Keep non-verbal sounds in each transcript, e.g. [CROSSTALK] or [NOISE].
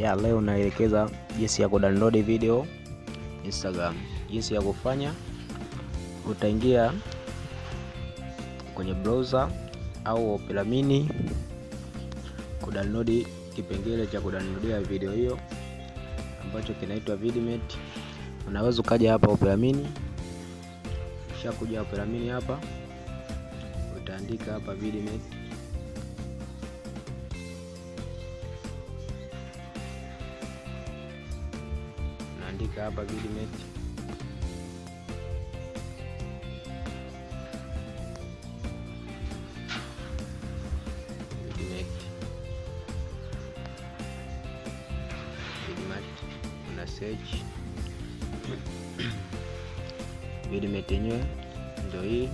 ya leo naelekeza jinsi ya kudownload video Instagram. Jinsi ya kufanya, utaingia kwenye browser au Opera Mini kudownload kipengele cha kudownloadia video hiyo ambacho kinaitwa Vidmate. Unaweza ukaja hapa Opera Mini, kisha kuja Opera Mini hapa utaandika hapa Vidmate unaandika hapa Vidmate una search. Vidmate yenyewe hii.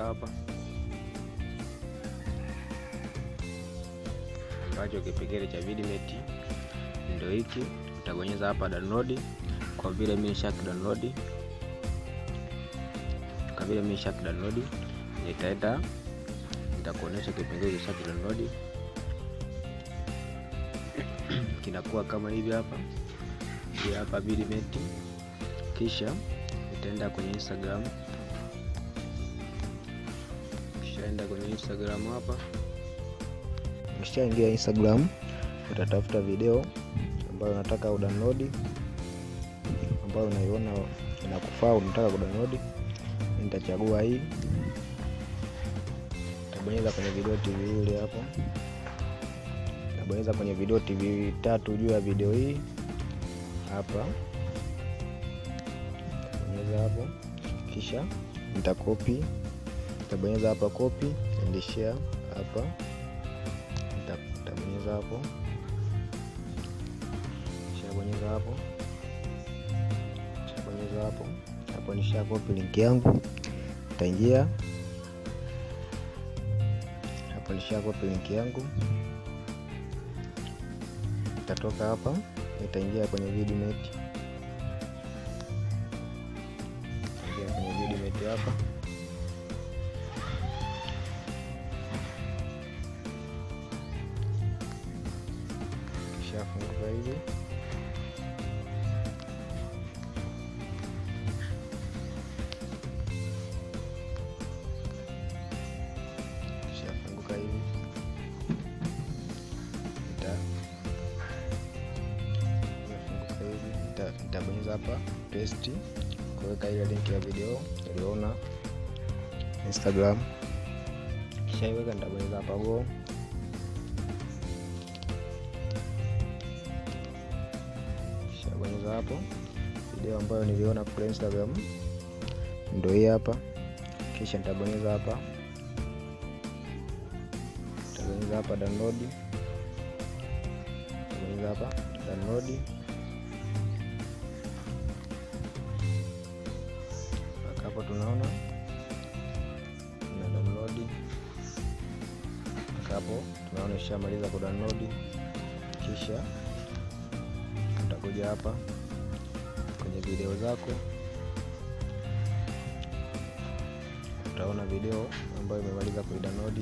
Hapa, ambacho kipengele cha Vidmate ndio hiki. Utabonyeza hapa download kwa vile mimi nisha download, kwa vile mimi nisha download, nitaenda nitakuonesha kipengele cha download. [CLEARS THROAT] Kinakuwa kama hivi hapa, hii hapa Vidmate. Kisha nitaenda kwenye Instagram, kishaenda kwenye Instagram hapa, Ukishaingia Instagram utatafuta video ambayo unataka udownload ambayo unaiona inakufaa, unataka kudownload. Nitachagua hii, tabonyeza kwenye video TV ile hapo, tabonyeza kwenye video TV tatu juu ya video hii hapa, tabonyeza hapo, kisha nitakopi, nitabonyeza hapa copy and share hapa, nitabonyeza hapo, nishabonyeza hapo. Bonyeza hapo. Hapo, nisha copy link yangu, nitaingia. Hapo, nisha copy link yangu, nitatoka hapa, nitaingia kwenye Vidmate, ingia kwenye Vidmate hapa, kisha funguka hivi funguka hivi funguka hivi, nitabonyeza hapa paste, kuweka ile link ya video uliona Instagram. Kisha iweka, nitabonyeza hapa go, kisha hapo. Video ambayo niliona kwa Instagram. Ndio hii hapa. Kisha nitabonyeza hapa. Nitabonyeza hapa download, nitabonyeza hapa download, hapo tunaona. Na download, hapo tunaona ishamaliza ku download. Kisha utakuja hapa kwenye video zako, utaona video ambayo imemaliza ku download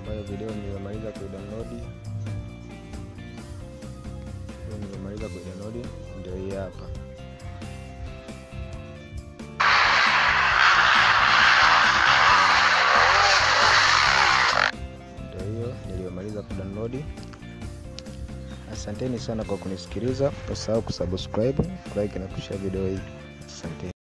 ambayo video nimemaliza kuidownload, nimemaliza kuidownload, ndio hii hapa. Ndio hiyo niliyomaliza kudownload. Asanteni sana kwa kunisikiliza, usahau kusubscribe, like na kushare video hii. Asante.